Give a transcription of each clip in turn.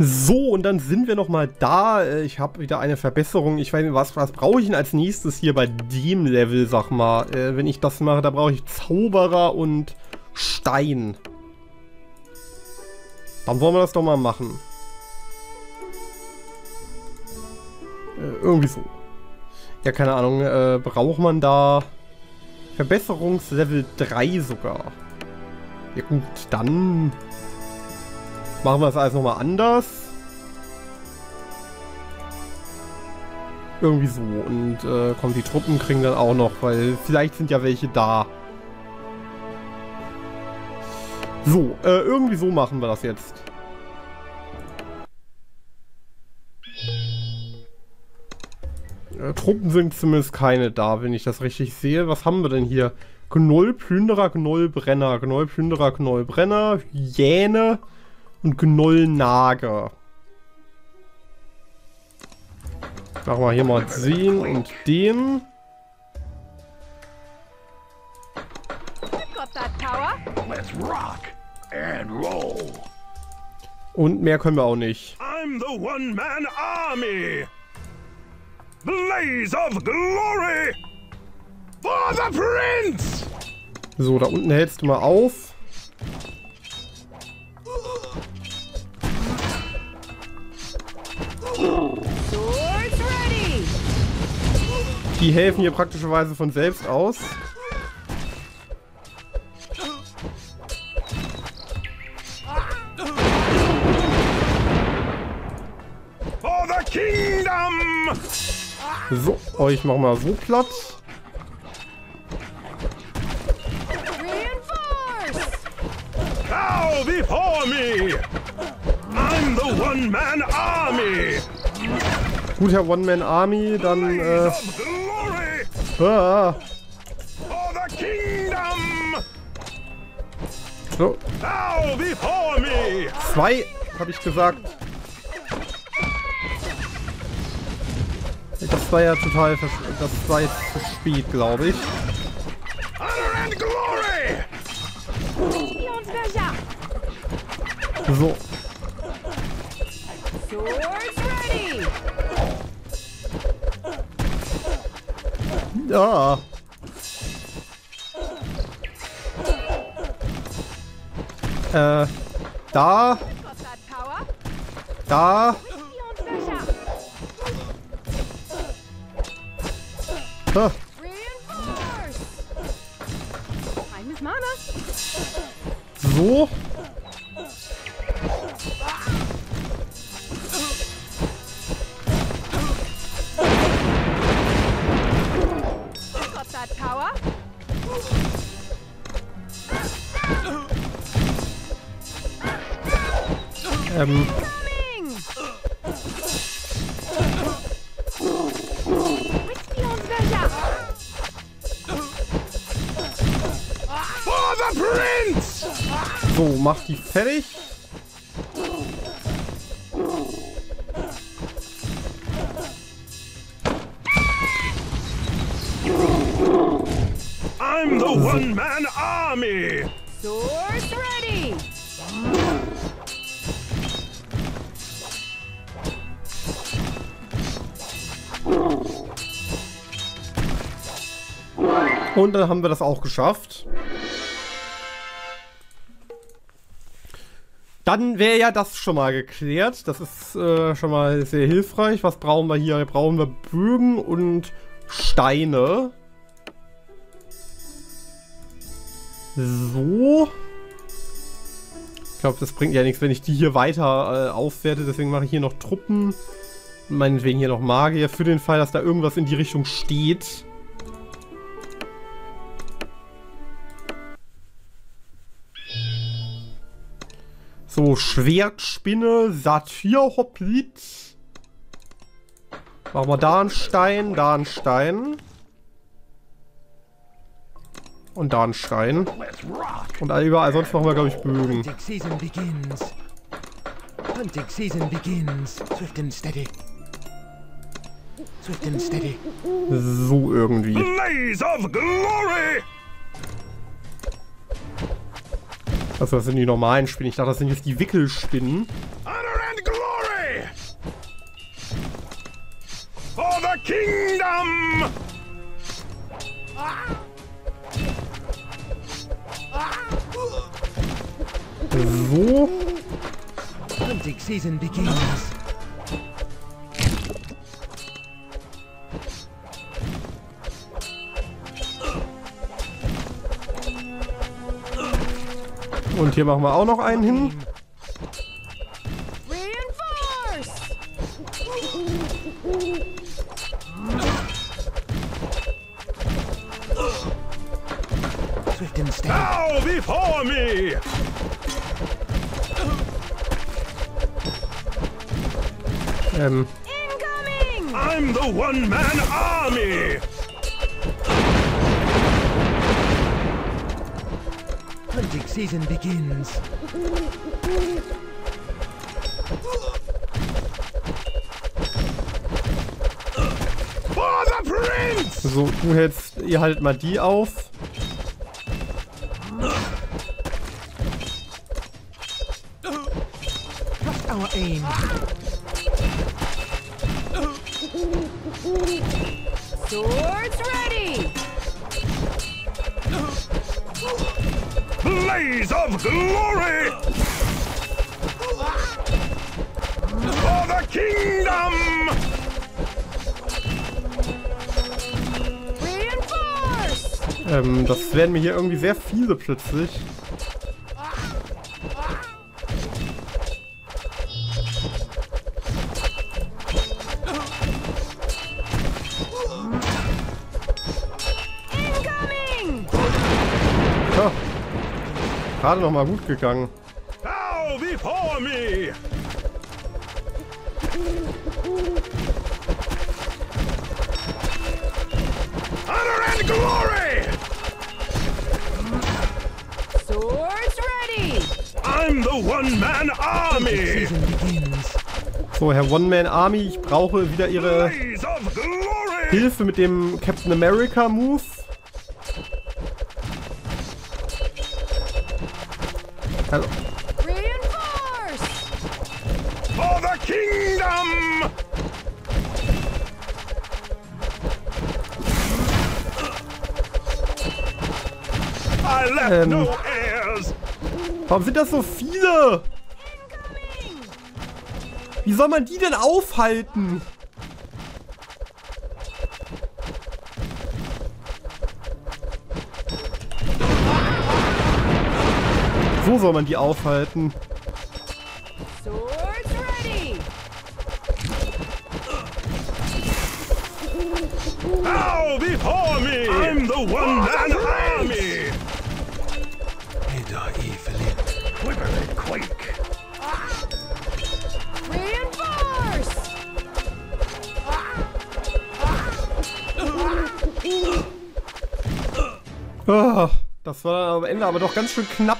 So, und dann sind wir nochmal da. Äh, ich habe wieder eine Verbesserung. Ich weiß nicht, was, was brauche ich denn als nächstes hier bei dem Level, sag mal. Äh, wenn ich das mache, da brauche ich Zauberer und Stein. Dann wollen wir das doch mal machen. Äh, irgendwie so. Ja, keine Ahnung. Äh, braucht man da Verbesserungslevel 3 sogar? Ja gut, dann Machen wir es alles nochmal anders. Irgendwie so. Und äh, kommen die Truppen kriegen dann auch noch, weil vielleicht sind ja welche da. So, äh, irgendwie so machen wir das jetzt. Äh, Truppen sind zumindest keine da, wenn ich das richtig sehe. Was haben wir denn hier? Gnollplünderer, Gnollbrenner, Gnollplünderer, Gnollbrenner, Jäne, und Gnollnager. Machen wir hier mal den und den. Und mehr können wir auch nicht. I'm the one-man army. Blaze of glory. For the prince. So, da unten hältst du mal auf. Die helfen hier praktischerweise von selbst aus. So, euch machen wir so platt. Bow before me! I'm the one-man army! Gut, Herr One-Man-Army, dann, äh... So. Zwei, habe ich gesagt. Das war ja total... Das war jetzt zu spät, glaube ich. So. Ja. Äh, da. Da. Ah. So. Ähm. So, mach die fertig. I'm the one-man army! Swords ready! Und dann haben wir das auch geschafft. Dann wäre ja das schon mal geklärt. Das ist äh, schon mal sehr hilfreich. Was brauchen wir hier? Brauchen wir Bögen und Steine. So. Ich glaube, das bringt ja nichts, wenn ich die hier weiter äh, aufwerte. Deswegen mache ich hier noch Truppen. Meinetwegen hier noch Magier. Für den Fall, dass da irgendwas in die Richtung steht. So, Schwertspinne, Saphirhoplit. Machen wir da einen Stein, da einen Stein. Und da ein Schrein. Und überall sonst machen wir, glaube ich, Bögen. Hunting season begins. Swift and steady. Swift and steady. So irgendwie. Blaze of glory! Also das sind die normalen Spinnen. Ich dachte, das sind jetzt die Wickelspinnen. Honor and glory! For the kingdom! So. Und hier machen wir auch noch einen hin. Ähm, Incoming! I'm the one-man army! Hunting season begins. For the prince! so, du hältst ihr halt mal die auf. Swords ready! Blaze of glory! For the kingdom! Reinforce! Ähm, das werden mir hier irgendwie sehr viele plötzlich. Gerade noch mal gut gegangen. Bow before me! Honor and glory! Swords ready! I'm the one-man army! So, Herr ich brauche wieder Ihre! Hilfe mit dem Captain America Move. Reinforce! For the kingdom! I left Ähm. no heirs! warum sind das so viele? Wie soll man die denn aufhalten? So soll man die aufhalten. Bow before me! I'm the one-man army! Hedar Evelyn. Quiver and quake! Reinforce! Ah, das war am Ende aber doch ganz schön knapp.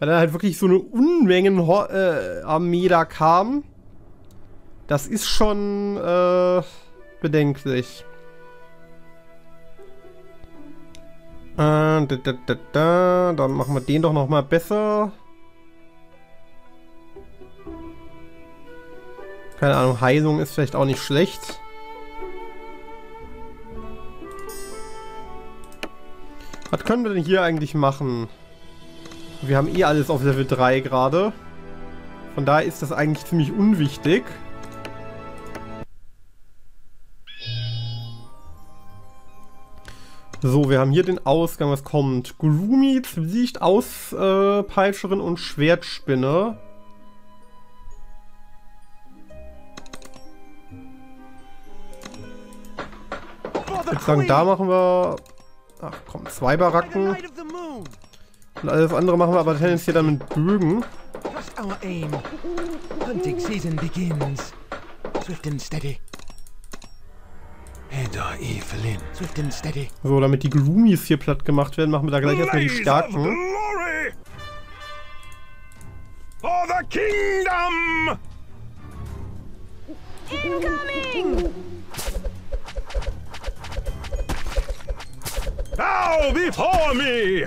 Weil dann halt wirklich so eine Unmengen-Armee äh, da kam. Das ist schon äh, bedenklich. Äh, da, da, da, da. Dann machen wir den doch noch mal besser. Keine Ahnung, Heilung ist vielleicht auch nicht schlecht. Was können wir denn hier eigentlich machen? Wir haben eh alles auf Level 3 gerade. Von daher ist das eigentlich ziemlich unwichtig. So, wir haben hier den Ausgang. Was kommt? Gloomy, Zwielicht, Auspeitscherin und Schwertspinne. Ich würde sagen, da machen wir... Ach komm, zwei Baracken. Und alles andere machen wir aber tendenziell dann mit Bögen. Trust our aim. Hunting season begins. Swift and steady. Swift and steady. So, damit die Gloomies hier platt gemacht werden, machen wir da gleich erstmal die Starken. glory! For the kingdom! Incoming! Bow before me!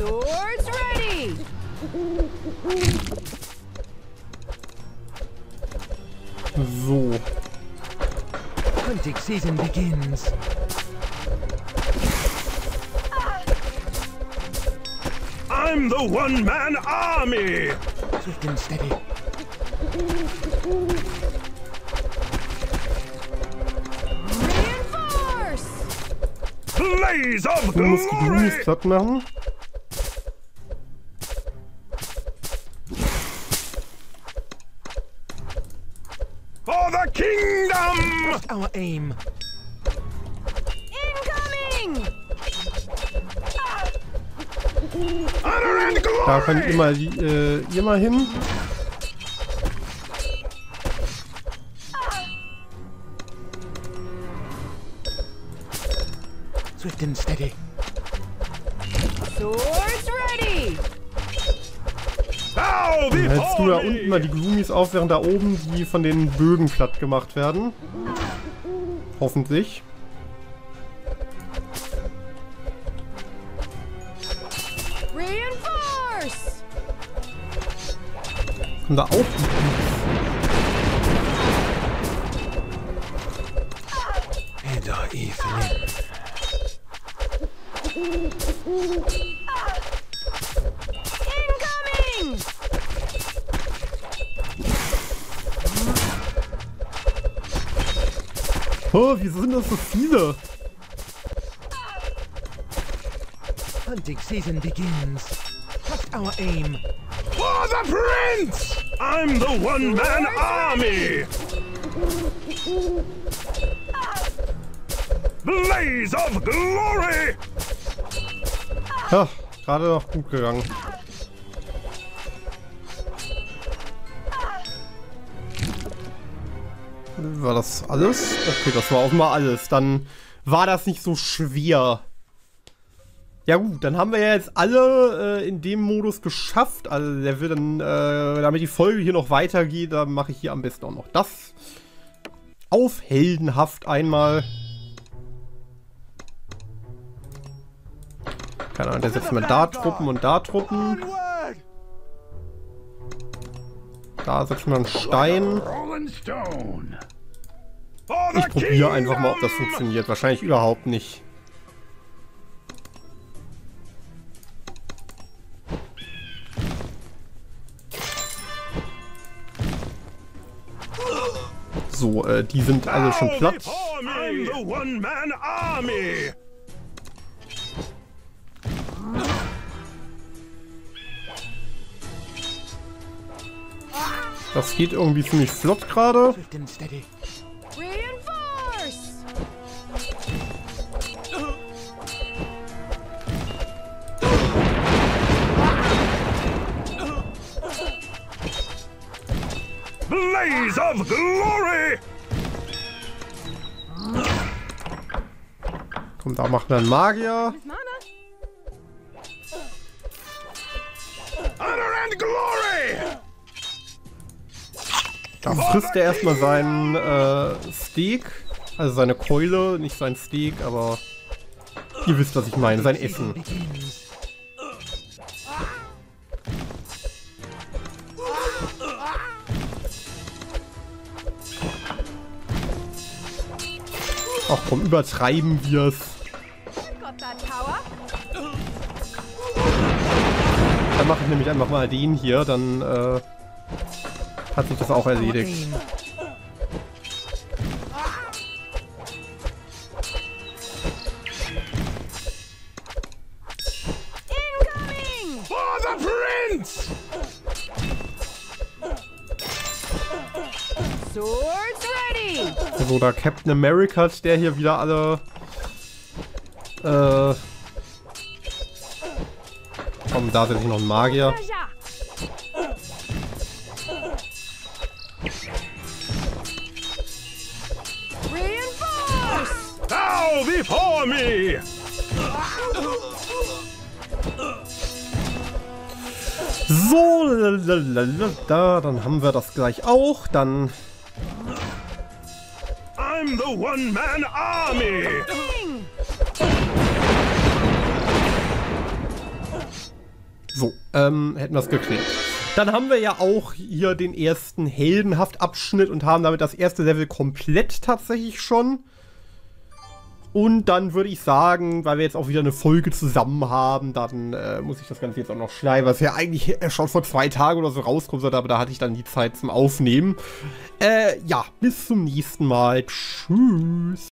So. Hunting season begins. I'm the one-man army! Swift and steady. Reinforce! Blaze of Du musst die Glumis glory! For the kingdom! Our aim. Incoming! Honor and Da mal, die- äh, ihr mal hin. Da unten mal die! Glumis auf, während da oben die von den Bögen platt gemacht werden. Hoffentlich. Reinforce! Und da auch die Edar Ethelin. Incoming! Oh, wieso sind das so viele? Hunting season begins. Trust our aim. For the prince! I'm the one-man army! Blaze of glory! Ja, gerade noch gut gegangen. War das alles? Okay, das war offenbar alles. Dann war das nicht so schwer. Ja gut, dann haben wir ja jetzt alle äh, in dem Modus geschafft. Also wird dann, äh, damit die Folge hier noch weitergeht, dann mache ich hier am besten auch noch das. Auf heldenhaft einmal. Keine Ahnung, der setzt mal da Truppen und da Truppen. Da setzt man einen Stein. Ich probiere einfach mal, ob das funktioniert. Wahrscheinlich überhaupt nicht. So, äh, die sind alle schon platt. I'm the one-man Das geht irgendwie ziemlich flott gerade. Blaze of glory! Komm, da machen wir einen Magier. Honor and glory! Da frisst er erstmal seinen äh, Steak. Also seine Keule, nicht sein Steak, aber ihr wisst, was ich meine. Sein Essen. Ach komm, übertreiben wir's. Dann mache ich nämlich einfach mal den hier, dann äh, hat sich das auch erledigt. So, da Captain America, der hier wieder alle. Äh. Komm, da ich noch einen Magier. So, da, dann haben wir das gleich auch. Dann. I'm the one-man army! So. ähm, hätten wir es geklärt. Dann haben wir ja auch hier den ersten Heldenhaft-Abschnitt und haben damit das erste Level komplett tatsächlich schon. Und dann würde ich sagen, weil wir jetzt auch wieder eine Folge zusammen haben, dann äh, muss ich das Ganze jetzt auch noch schneiden, was ja eigentlich schon vor zwei Tagen oder so rauskommen sollte, aber da hatte ich dann die Zeit zum Aufnehmen. Äh, ja, bis zum nächsten Mal. Tschüss.